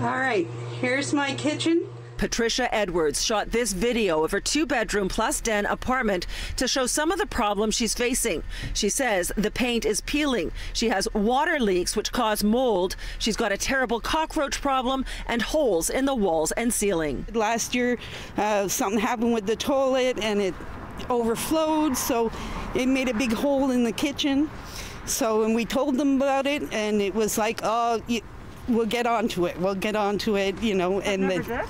All right, here's my kitchen. Patricia Edwards shot this video of her two bedroom plus den apartment to show some of the problems she's facing. She says the paint is peeling. She has water leaks which cause mold. She's got a terrible cockroach problem and holes in the walls and ceiling. Last year, uh, something happened with the toilet and it overflowed, so it made a big hole in the kitchen. So, and we told them about it, and it was like, oh, we'll get onto it. We'll get onto it, you know. And the,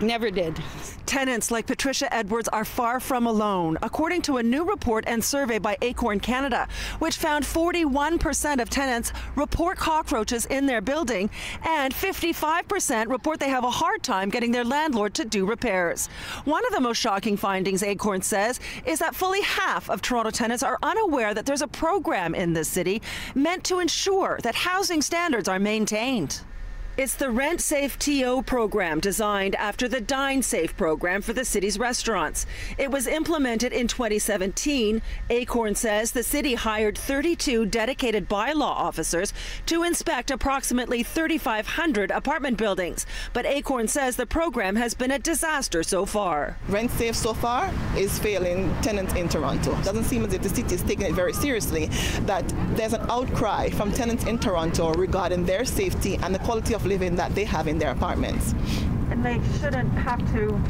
Never did. Tenants like Patricia Edwards are far from alone, according to a new report and survey by Acorn Canada, which found 41% of tenants report cockroaches in their building and 55% report they have a hard time getting their landlord to do repairs. One of the most shocking findings, Acorn says, is that fully half of Toronto tenants are unaware that there's a program in this city meant to ensure that housing standards are maintained. It's the Rent Safe TO program designed after the Dine Safe program for the city's restaurants. It was implemented in 2017. Acorn says the city hired 32 dedicated bylaw officers to inspect approximately 3,500 apartment buildings. But Acorn says the program has been a disaster so far. Rent Safe so far is failing tenants in Toronto. It doesn't seem as if the city is taking it very seriously that there's an outcry from tenants in Toronto regarding their safety and the quality of living that they have in their apartments. And they shouldn't have to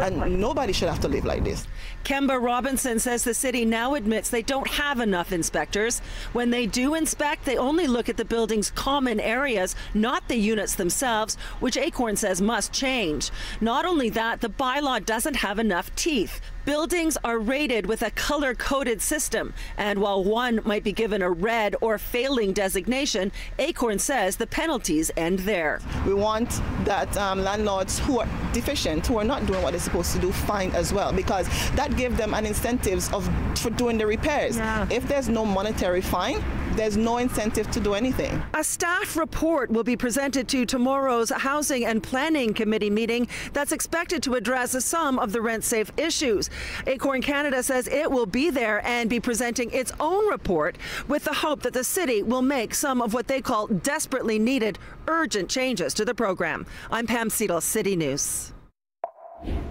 and nobody should have to live like this. Kemba Robinson says the city now admits they don't have enough inspectors. When they do inspect, they only look at the building's common areas, not the units themselves, which Acorn says must change. Not only that, the bylaw doesn't have enough teeth. Buildings are rated with a color coded system, and while one might be given a red or failing designation, Acorn says the penalties end there. We want that um, landlords who are deficient, who are not doing what they're supposed to do, fine as well, because that gives them an incentives of for doing the repairs. Yeah. If there's no monetary fine, there's no incentive to do anything. A staff report will be presented to tomorrow's Housing and Planning Committee meeting that's expected to address some of the rent safe issues. Acorn Canada says it will be there and be presenting its own report with the hope that the city will make some of what they call desperately needed urgent changes to the program. I'm Pam Seatle, City News.